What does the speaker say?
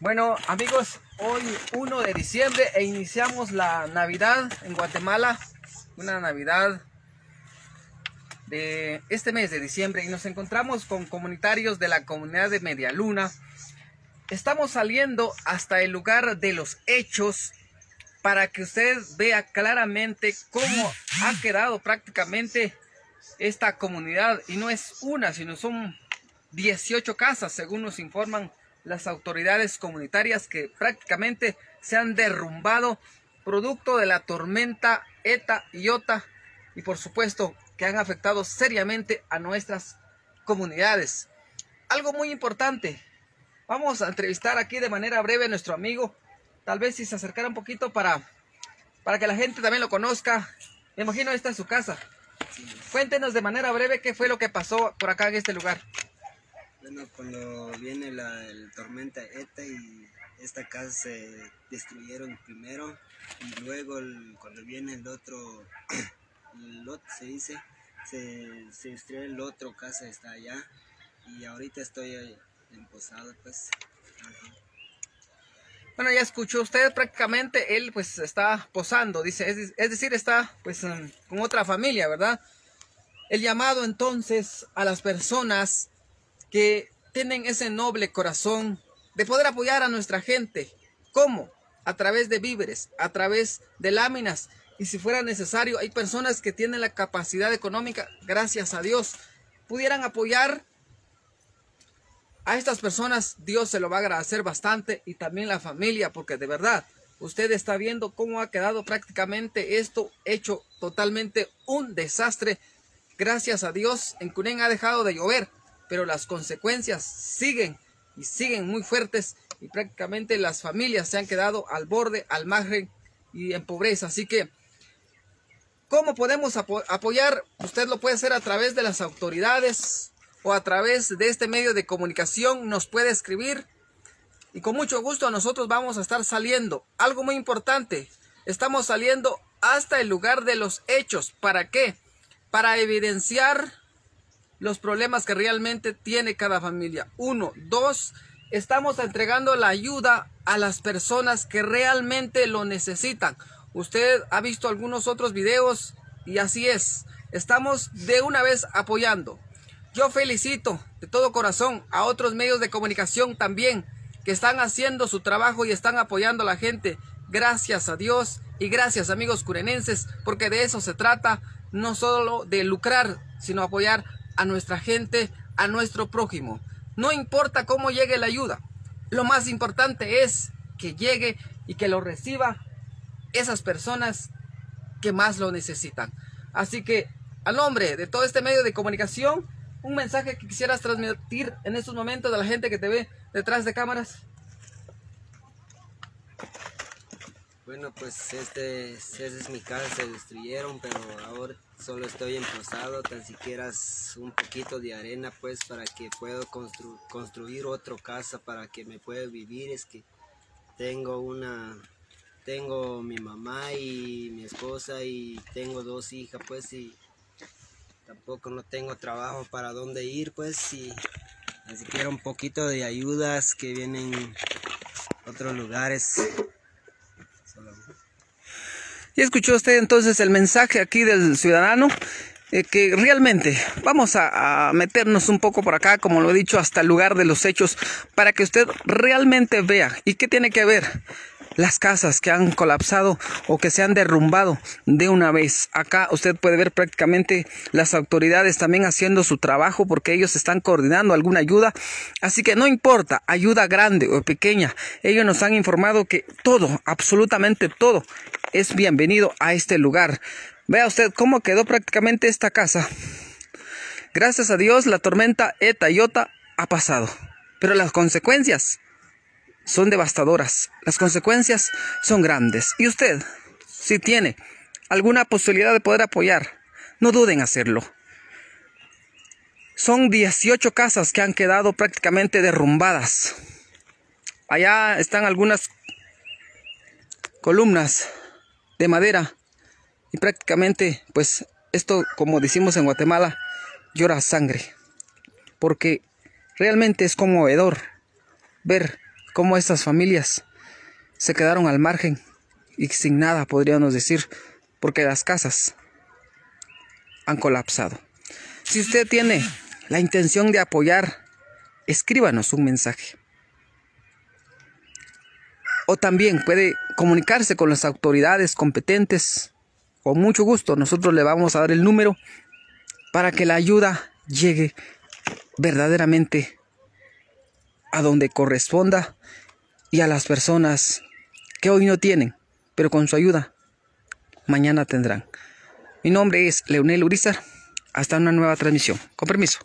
Bueno amigos, hoy 1 de diciembre e iniciamos la Navidad en Guatemala, una Navidad de este mes de diciembre y nos encontramos con comunitarios de la comunidad de Media Luna. Estamos saliendo hasta el lugar de los hechos para que usted vea claramente cómo ha quedado prácticamente esta comunidad y no es una, sino son 18 casas según nos informan las autoridades comunitarias que prácticamente se han derrumbado producto de la tormenta ETA y OTA y por supuesto que han afectado seriamente a nuestras comunidades. Algo muy importante, vamos a entrevistar aquí de manera breve a nuestro amigo, tal vez si se acercara un poquito para, para que la gente también lo conozca. Me imagino esta es su casa. Cuéntenos de manera breve qué fue lo que pasó por acá en este lugar. Bueno, cuando viene la tormenta ETA y esta casa se destruyeron primero y luego cuando viene el otro, lot se dice, se, se destruye el otro casa está allá y ahorita estoy en posado pues. Bueno, ya escuchó usted prácticamente, él pues está posando, dice, es, es decir, está pues con otra familia, ¿verdad? El llamado entonces a las personas que tienen ese noble corazón de poder apoyar a nuestra gente. ¿Cómo? A través de víveres, a través de láminas. Y si fuera necesario, hay personas que tienen la capacidad económica, gracias a Dios, pudieran apoyar a estas personas. Dios se lo va a agradecer bastante y también la familia, porque de verdad, usted está viendo cómo ha quedado prácticamente esto hecho totalmente un desastre. Gracias a Dios, en Cunén ha dejado de llover pero las consecuencias siguen y siguen muy fuertes y prácticamente las familias se han quedado al borde, al margen y en pobreza. Así que, ¿cómo podemos apoyar? Usted lo puede hacer a través de las autoridades o a través de este medio de comunicación, nos puede escribir y con mucho gusto nosotros vamos a estar saliendo. Algo muy importante, estamos saliendo hasta el lugar de los hechos. ¿Para qué? Para evidenciar los problemas que realmente tiene cada familia. Uno, dos, estamos entregando la ayuda a las personas que realmente lo necesitan. Usted ha visto algunos otros videos y así es. Estamos de una vez apoyando. Yo felicito de todo corazón a otros medios de comunicación también que están haciendo su trabajo y están apoyando a la gente. Gracias a Dios y gracias amigos curenenses, porque de eso se trata, no solo de lucrar, sino apoyar a nuestra gente, a nuestro prójimo. No importa cómo llegue la ayuda. Lo más importante es que llegue y que lo reciba esas personas que más lo necesitan. Así que, al nombre de todo este medio de comunicación, un mensaje que quisieras transmitir en estos momentos a la gente que te ve detrás de cámaras. Bueno, pues este, es mi casa, se destruyeron, pero ahora solo estoy emposado, tan siquiera un poquito de arena pues para que pueda construir otra casa para que me pueda vivir. Es que tengo una, tengo mi mamá y mi esposa y tengo dos hijas pues y tampoco no tengo trabajo para dónde ir pues y ni siquiera un poquito de ayudas que vienen otros lugares. Y escuchó usted entonces el mensaje aquí del ciudadano, eh, que realmente vamos a, meternos un poco por acá, como lo he dicho, hasta el lugar de los hechos, para que usted realmente vea. ¿Y qué tiene que ver? Las casas que han colapsado o que se han derrumbado de una vez. Acá usted puede ver prácticamente las autoridades también haciendo su trabajo porque ellos están coordinando alguna ayuda. Así que no importa, ayuda grande o pequeña. Ellos nos han informado que todo, absolutamente todo, es bienvenido a este lugar. Vea usted cómo quedó prácticamente esta casa. Gracias a Dios la tormenta Eta y Ota ha pasado. Pero las consecuencias son devastadoras. Las consecuencias son grandes. Y usted, si tiene alguna posibilidad de poder apoyar, no duden en hacerlo. Son 18 casas que han quedado prácticamente derrumbadas. Allá están algunas columnas de madera y prácticamente pues esto como decimos en Guatemala llora sangre porque realmente es conmovedor ver cómo estas familias se quedaron al margen y sin nada, podríamos decir, porque las casas han colapsado. Si usted tiene la intención de apoyar, escríbanos un mensaje. O también puede comunicarse con las autoridades competentes. Con mucho gusto, nosotros le vamos a dar el número para que la ayuda llegue verdaderamente a donde corresponda y a las personas que hoy no tienen, pero con su ayuda mañana tendrán. Mi nombre es Leonel Urizar. Hasta una nueva transmisión. Con permiso.